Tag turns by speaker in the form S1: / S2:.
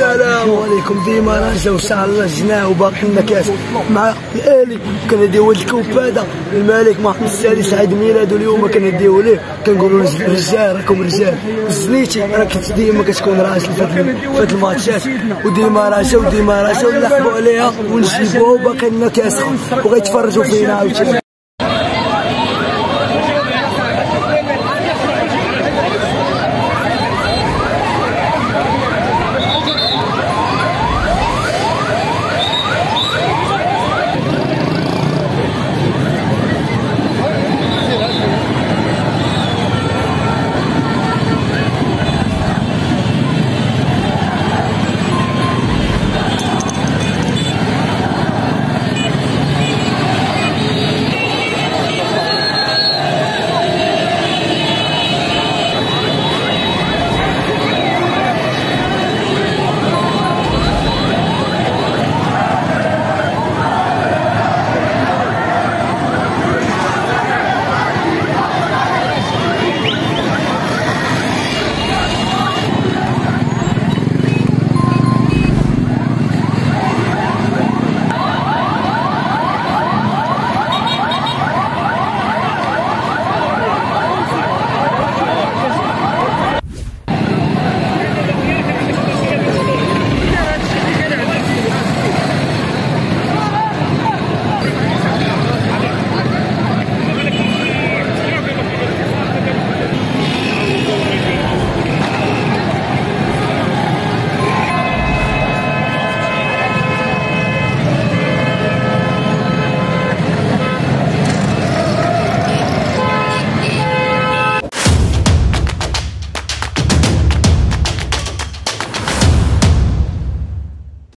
S1: السلام عليكم. ديما راجع وان شاء الله جناه وباقي لنا كاس مع الالي كنديو الكوب هذا. الملك محمد السادس عيد ميلاده اليوم كنديو ليه. كنقولوا رجال راكم رجال. الزنيتي راه كنت ديما كتكون راجل في هاد الماتشات. وديما راجا وديما راجا ونلعبوا عليها ونجيبوها وباقي لنا كاس وغيتفرجوا فينا عاوتاني.